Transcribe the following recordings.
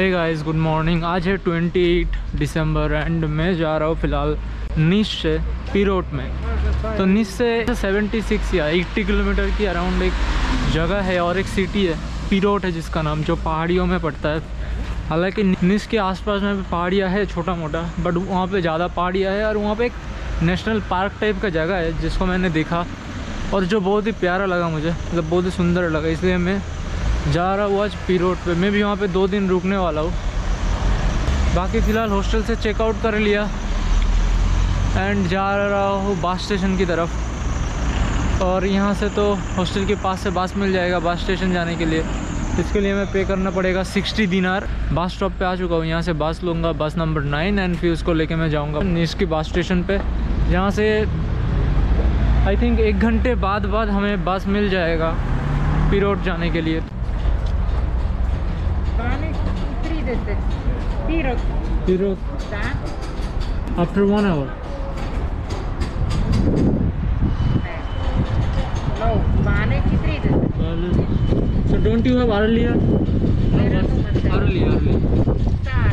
Hey guys good morning आज है 28 दिसंबर and मैं जा रहा हूँ फ़िलहाल निश से पीरोट में। तो निश से 76 या 80 किलोमीटर की अराउंड एक जगह है और एक सिटी है। पीरोट है जिसका नाम, जो पहाड़ियों में पड़ता है। हालाँकि निश के आसपास में भी पहाड़ियाँ है छोटा मोटा बट वहाँ पे ज़्यादा पहाड़ियाँ है और वहाँ पे एक नेशनल पार्क टाइप का जगह है, जिसको मैंने देखा। और जो बहुत ही प्यारा लगा मुझे मतलब बहुत ही सुंदर लगा, इसलिए मैं जा रहा हूँ आज पी रोड पर मैं भी वहाँ पे दो दिन रुकने वाला हूँ। बाकी फ़िलहाल हॉस्टल से चेकआउट कर लिया। एंड जा रहा हूँ बस स्टेशन की तरफ़। और यहाँ से तो हॉस्टल के पास से बस मिल जाएगा बस स्टेशन जाने के लिए। इसके लिए मैं पे करना पड़ेगा सिक्सटी दिनार बस स्टॉप पे आ चुका हूँ। यहाँ से बस लूँगा बस नंबर नाइन एंड फिर उसको लेके मैं जाऊँगा निश की बस स्टेशन पे। जहाँ से आई थिंक एक घंटे बाद बाद हमें बस मिल जाएगा पीरोट जाने के लिए। is it? Pirog. Pirog. After one hour. No, 12.30. So don't you have earlier? Early, Star.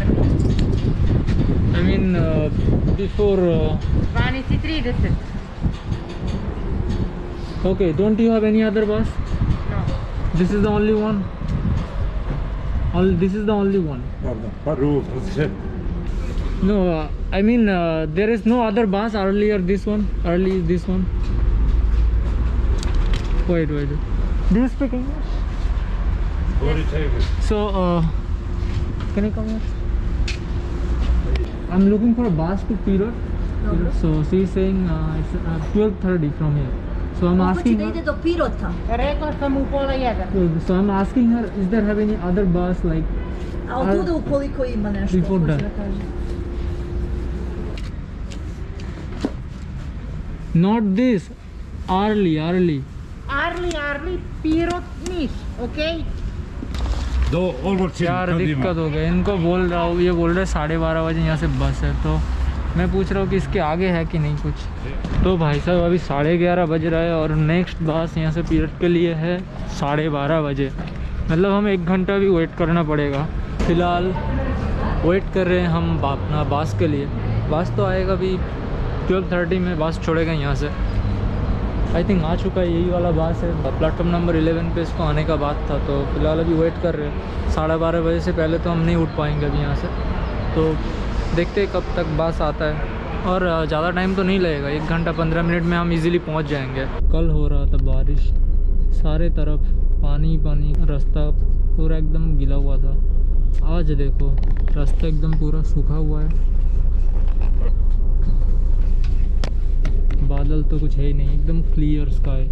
I mean uh, before... Uh, 12.30. Okay, don't you have any other bus? No. This is the only one? All this is the only one. No, uh, I mean uh, there is no other bus earlier. This one, early this one. Wait, wait. Do you speak English? Sorry, take it. So, uh, can I come here? I'm looking for a bus to Pirot. So she's saying uh, it's uh, 12:30 from here. So I'm asking her. So I'm asking her, is there have any other bus like? a od ukoliko ima nešto, Before that. da. Not this. Early, early. Arli, Arli, Pirot, Niš. Okay? Do, Olmor Çin, यार दिक्कत हो गई इनको बोल रहा हूँ ये बोल रहे साढ़े बारह बजे यहाँ से बस है तो मैं पूछ रहा हूँ कि इसके आगे है कि नहीं कुछ? तो भाई साहब, अभी साढ़े ग्यारह बज रहा है और नेक्स्ट बस यहाँ से पीरियड के लिए है साढ़े बारह बजे। मतलब हम एक घंटा भी वेट करना पड़ेगा। फ़िलहाल वेट कर रहे हैं हम अपना बस के लिए। बस तो आएगा अभी ट्वेल्व थर्टी में बस छोड़ेगा यहाँ से। आई थिंक आ चुका है, यही वाला बस है। प्लेटफॉर्म नंबर 11 पे इसको आने का बात था तो फ़िलहाल अभी वेट कर रहे हैं। साढ़े बारह बजे से पहले तो हम नहीं उठ पाएँगे अभी यहाँ से। तो देखते हैं कब तक बस आता है। और ज़्यादा टाइम तो नहीं लगेगा। एक घंटा पंद्रह मिनट में हम इजीली पहुँच जाएँगे। कल हो रहा था बारिश। सारे तरफ़ पानी पानी, रास्ता पूरा एकदम गिला हुआ था। आज देखो, रास्ता एकदम पूरा सूखा हुआ है। बादल तो कुछ है ही नहीं, एकदम क्लियर स्काई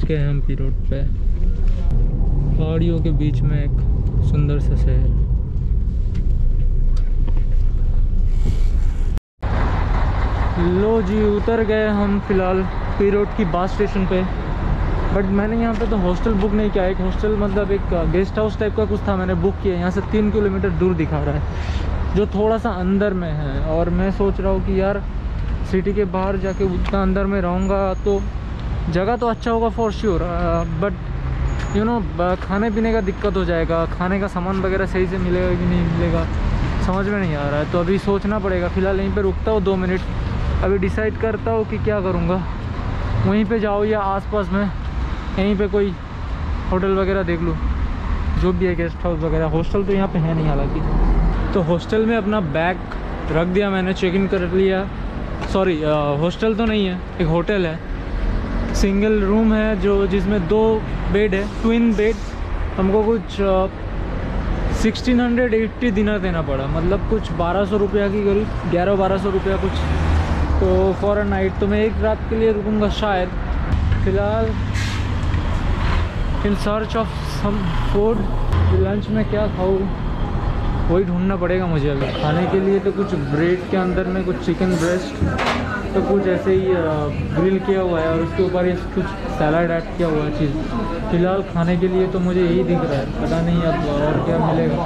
पहुँच गए हम पी रोड पे। पहाड़ियों के बीच में एक सुंदर सा शहर। लो जी, उतर गए हम फ़िलहाल पी रोड की बस स्टेशन पे। बट मैंने यहाँ पे तो हॉस्टल बुक नहीं किया। एक हॉस्टल मतलब एक गेस्ट हाउस टाइप का कुछ था मैंने बुक किया। यहाँ से तीन किलोमीटर दूर दिखा रहा है, जो थोड़ा सा अंदर में है। और मैं सोच रहा हूँ कि यार सिटी के बाहर जाके उतना अंदर में रहूँगा तो जगह तो अच्छा होगा for sure but you know खाने पीने का दिक्कत हो जाएगा, खाने का सामान वगैरह सही से मिलेगा कि नहीं मिलेगा, समझ में नहीं आ रहा है। तो अभी सोचना पड़ेगा, फ़िलहाल यहीं पे रुकता हूँ दो मिनट, अभी डिसाइड करता हूँ कि क्या करूँगा। वहीं पे जाओ या आसपास में, यहीं पे कोई होटल वगैरह देख लूँ, जो भी है गेस्ट हाउस वगैरह। हॉस्टल तो यहाँ पे है नहीं हालाँकि। तो हॉस्टल में अपना बैग रख दिया मैंने चेक इन कर लिया। सॉरी हॉस्टल तो नहीं है, एक होटल है। सिंगल रूम है जो जिसमें दो बेड है ट्विन बेड हमको कुछ सिक्सटीन हंड्रेड एट्टी दिनर देना पड़ा। मतलब कुछ बारह सौ रुपया की करीब, ग्यारह बारह सौ रुपया कुछ। तो फॉर अ नाइट तो मैं एक रात के लिए रुकूँगा शायद। फ़िलहाल in search of some food lunch में क्या खाऊँ? वही ढूंढना पड़ेगा मुझे अभी। खाने के लिए तो कुछ ब्रेड के अंदर में कुछ चिकन ब्रेस्ट तो कुछ ऐसे ही ग्रिल किया हुआ है और उसके ऊपर ये कुछ सैलाड ऐड किया हुआ है चीज़। फ़िलहाल खाने के लिए तो मुझे यही दिख रहा है। पता नहीं अब और क्या मिलेगा।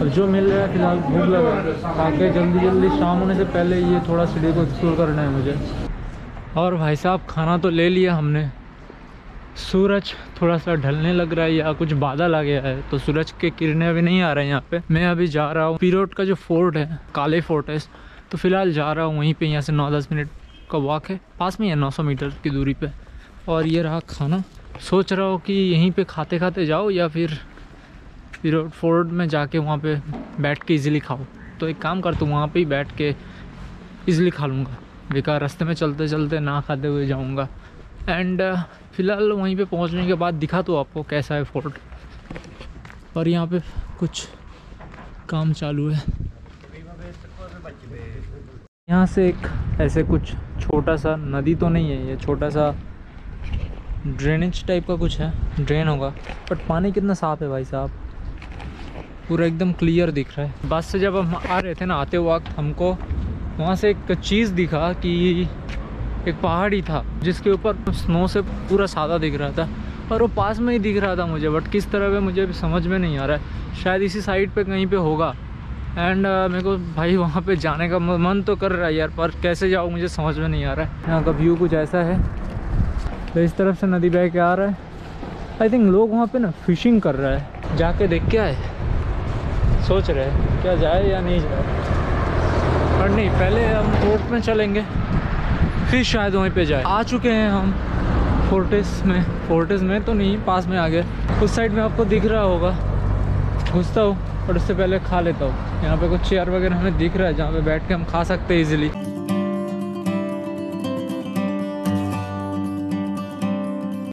अब जो मिल रहा है फ़िलहाल भूख लगा खा जल्दी जल्दी शाम होने से पहले ये थोड़ा सिटी को एक्सप्लोर करना है मुझे। और भाई साहब, खाना तो ले लिया हमने। सूरज थोड़ा सा ढलने लग रहा है या कुछ बादल आ गया है तो सूरज के किरणें अभी नहीं आ रहे हैं यहाँ पे। मैं अभी जा रहा हूँ। पीरोड का जो फोर्ट है, काले फोर्ट है तो फ़िलहाल जा रहा हूँ वहीं पे, यहाँ से नौ दस मिनट का वॉक है। पास में है नौ सौ मीटर की दूरी पे। और ये रहा खाना। सोच रहा हूँ कि यहीं पे खाते खाते जाओ या फिर पीरोड फोर्ट में जाके वहाँ पे बैठ के इजीली खाओ तो एक काम करता हूँ, वहाँ पे ही बैठ के इजीली खा लूँगा। बेकार रास्ते में चलते चलते ना खाते हुए जाऊँगा। एंड फ़िलहाल वहीं पे पहुँचने के बाद दिखा तो आपको कैसा है फोर्ट और यहाँ पे कुछ काम चालू है। यहाँ से एक ऐसे कुछ छोटा सा, नदी तो नहीं है, ये छोटा सा ड्रेनेज टाइप का कुछ है ड्रेन होगा। बट पानी कितना साफ़ है भाई साहब। पूरा एकदम क्लियर दिख रहा है। बस से जब हम आ रहे थे ना, आते वक्त हमको वहाँ से एक चीज़ दिखा कि एक पहाड़ी था, जिसके ऊपर स्नो से पूरा सादा दिख रहा था। और वो पास में ही दिख रहा था मुझे बट किस तरह पे मुझे अभी समझ में नहीं आ रहा है। शायद इसी साइड पे कहीं पे होगा। एंड uh, मेरे को भाई वहाँ पे जाने का मन तो कर रहा है यार पर कैसे जाऊँ मुझे समझ में नहीं आ रहा है। यहाँ का व्यू कुछ ऐसा है। तो इस तरफ़ से नदी बह के आ रहा है। आई थिंक लोग वहाँ पे ना फिशिंग कर रहा है। जाके देख के आए। सोच रहे हैं क्या जाए या नहीं जाए। पर नहीं पहले हम फोर्ट में चलेंगे। फिर शायद वहीं पे जाए। आ चुके हैं हम फोर्टिस में। फोर्टिस में तो नहीं पास में आ गए उस साइड में आपको दिख रहा होगा। घुसता हूँ और उससे पहले खा लेता हूँ। यहाँ पे कुछ चेयर वगैरह हमें दिख रहा है जहाँ पे बैठ के हम खा सकते हैं इजीली